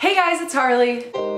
Hey guys, it's Harli.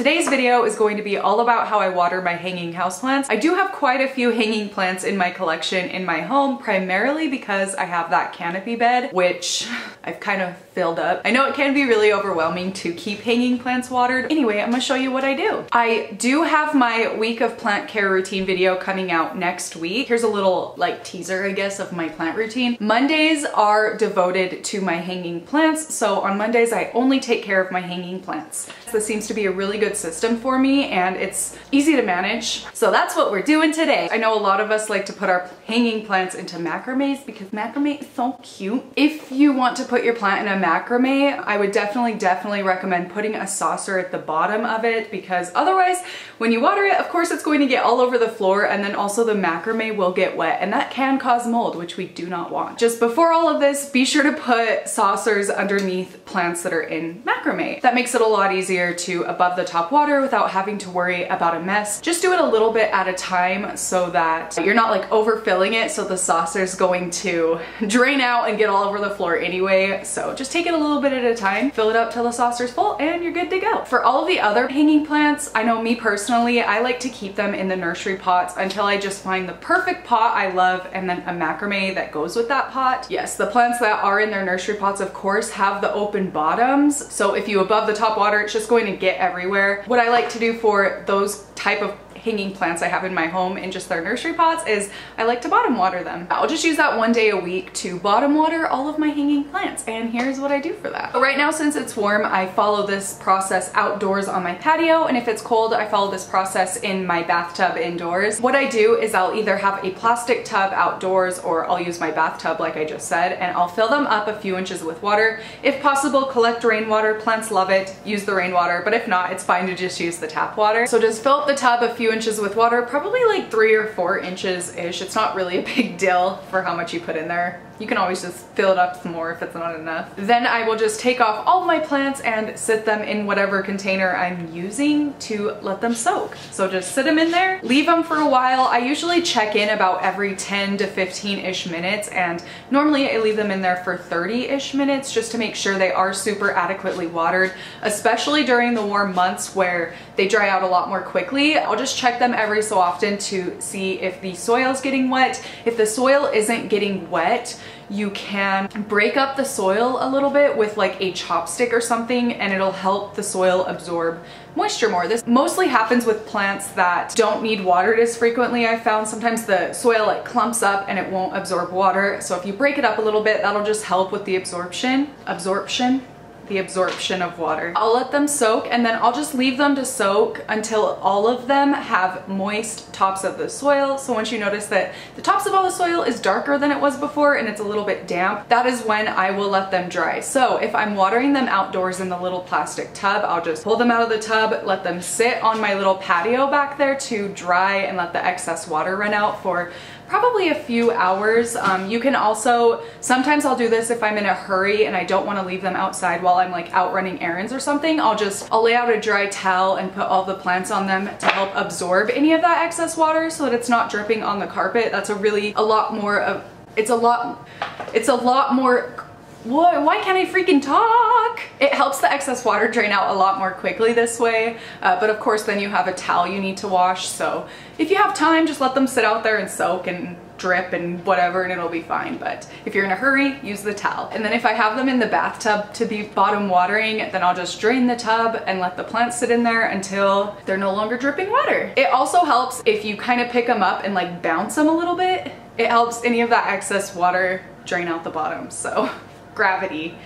Today's video is going to be all about how I water my hanging houseplants. I do have quite a few hanging plants in my collection in my home, primarily because I have that canopy bed, which I've kind of filled up. I know it can be really overwhelming to keep hanging plants watered. Anyway, I'm gonna show you what I do. I do have my week of plant care routine video coming out next week. Here's a little like teaser, I guess, of my plant routine. Mondays are devoted to my hanging plants. So on Mondays, I only take care of my hanging plants. This seems to be a really good system for me and it's easy to manage. So that's what we're doing today. I know a lot of us like to put our hanging plants into macrames because macrame is so cute. If you want to put your plant in a macrame, I would definitely, definitely recommend putting a saucer at the bottom of it because otherwise when you water it, of course it's going to get all over the floor and then also the macrame will get wet and that can cause mold, which we do not want. Just before all of this, be sure to put saucers underneath plants that are in macrame. That makes it a lot easier to above the top water without having to worry about a mess. Just do it a little bit at a time so that you're not like overfilling it so the saucer's going to drain out and get all over the floor anyway. So just take it a little bit at a time, fill it up till the saucer's full and you're good to go. For all of the other hanging plants, I know me personally, I like to keep them in the nursery pots until I just find the perfect pot I love and then a macrame that goes with that pot. Yes, the plants that are in their nursery pots of course have the open bottoms. So if you above the top water, it's just going to get everywhere. What I like to do for those type of hanging plants I have in my home in just their nursery pots is I like to bottom water them. I'll just use that one day a week to bottom water all of my hanging plants and here's what I do for that. But right now since it's warm I follow this process outdoors on my patio and if it's cold I follow this process in my bathtub indoors. What I do is I'll either have a plastic tub outdoors or I'll use my bathtub like I just said and I'll fill them up a few inches with water. If possible collect rainwater, plants love it, use the rainwater but if not it's fine to just use the tap water. So just fill up the tub a few inches with water, probably like three or four inches-ish. It's not really a big deal for how much you put in there. You can always just fill it up some more if it's not enough. Then I will just take off all of my plants and sit them in whatever container I'm using to let them soak. So just sit them in there, leave them for a while. I usually check in about every 10 to 15-ish minutes and normally I leave them in there for 30-ish minutes just to make sure they are super adequately watered, especially during the warm months where they dry out a lot more quickly. I'll just check them every so often to see if the soil is getting wet. If the soil isn't getting wet, you can break up the soil a little bit with like a chopstick or something and it'll help the soil absorb moisture more. This mostly happens with plants that don't need watered as frequently I've found. Sometimes the soil like clumps up and it won't absorb water. So if you break it up a little bit, that'll just help with the absorption. Absorption? The absorption of water. I'll let them soak and then I'll just leave them to soak until all of them have moist tops of the soil. So once you notice that the tops of all the soil is darker than it was before and it's a little bit damp, that is when I will let them dry. So if I'm watering them outdoors in the little plastic tub, I'll just pull them out of the tub, let them sit on my little patio back there to dry and let the excess water run out for probably a few hours. Um, you can also, sometimes I'll do this if I'm in a hurry and I don't want to leave them outside while I'm like out running errands or something. I'll just, I'll lay out a dry towel and put all the plants on them to help absorb any of that excess water so that it's not dripping on the carpet. That's a really, a lot more of, it's a lot, it's a lot more why, why can't I freaking talk? It helps the excess water drain out a lot more quickly this way, uh, but of course then you have a towel you need to wash, so if you have time, just let them sit out there and soak and drip and whatever and it'll be fine. But if you're in a hurry, use the towel. And then if I have them in the bathtub to be bottom watering, then I'll just drain the tub and let the plants sit in there until they're no longer dripping water. It also helps if you kind of pick them up and like bounce them a little bit. It helps any of that excess water drain out the bottom. So gravity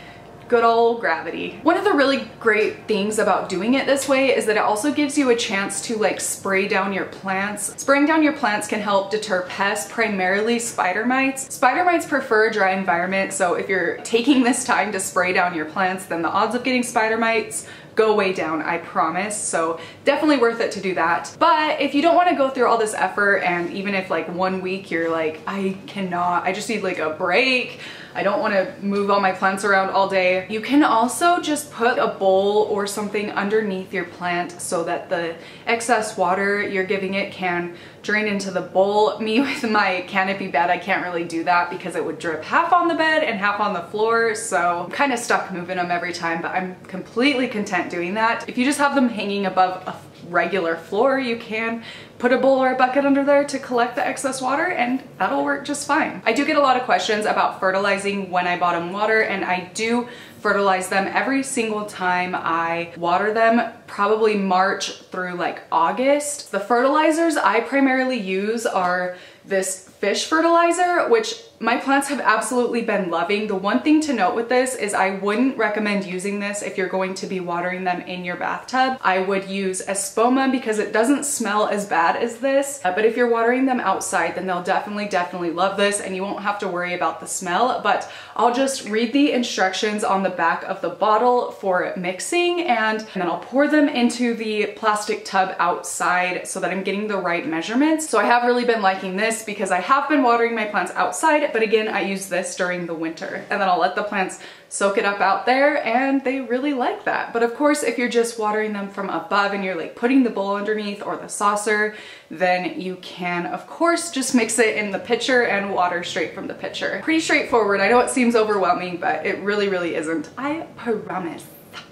good old gravity. One of the really great things about doing it this way is that it also gives you a chance to like spray down your plants. Spraying down your plants can help deter pests, primarily spider mites. Spider mites prefer a dry environment, so if you're taking this time to spray down your plants, then the odds of getting spider mites go way down, I promise. So definitely worth it to do that. But if you don't want to go through all this effort and even if like one week you're like, I cannot, I just need like a break, I don't want to move all my plants around all day. You can also just put a bowl or something underneath your plant so that the excess water you're giving it can drain into the bowl. Me with my canopy bed, I can't really do that because it would drip half on the bed and half on the floor. So I'm kind of stuck moving them every time, but I'm completely content doing that. If you just have them hanging above a regular floor, you can put a bowl or a bucket under there to collect the excess water and that'll work just fine. I do get a lot of questions about fertilizing when I bottom water and I do fertilize them every single time I water them, probably March through like August. The fertilizers I primarily use are this fish fertilizer, which my plants have absolutely been loving. The one thing to note with this is I wouldn't recommend using this if you're going to be watering them in your bathtub. I would use Espoma because it doesn't smell as bad as this, uh, but if you're watering them outside, then they'll definitely, definitely love this and you won't have to worry about the smell, but I'll just read the instructions on the back of the bottle for mixing and, and then I'll pour them into the plastic tub outside so that I'm getting the right measurements. So I have really been liking this because I have been watering my plants outside but again, I use this during the winter and then I'll let the plants soak it up out there and they really like that. But of course, if you're just watering them from above and you're like putting the bowl underneath or the saucer, then you can of course just mix it in the pitcher and water straight from the pitcher. Pretty straightforward. I know it seems overwhelming, but it really, really isn't. I promise.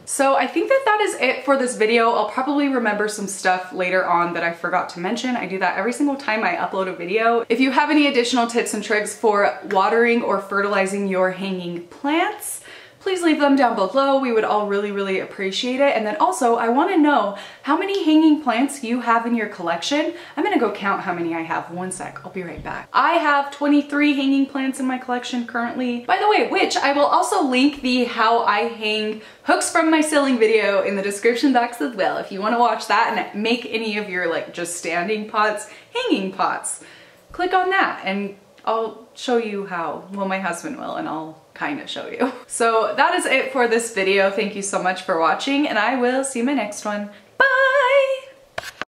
So I think that that is it for this video. I'll probably remember some stuff later on that I forgot to mention. I do that every single time I upload a video. If you have any additional tips and tricks for watering or fertilizing your hanging plants, please leave them down below. We would all really, really appreciate it. And then also, I wanna know how many hanging plants you have in your collection. I'm gonna go count how many I have. One sec, I'll be right back. I have 23 hanging plants in my collection currently. By the way, which I will also link the how I hang hooks from my ceiling video in the description box as well if you wanna watch that and make any of your like just standing pots, hanging pots. Click on that and I'll show you how. Well, my husband will and I'll kind of show you. So that is it for this video. Thank you so much for watching and I will see you in my next one. Bye!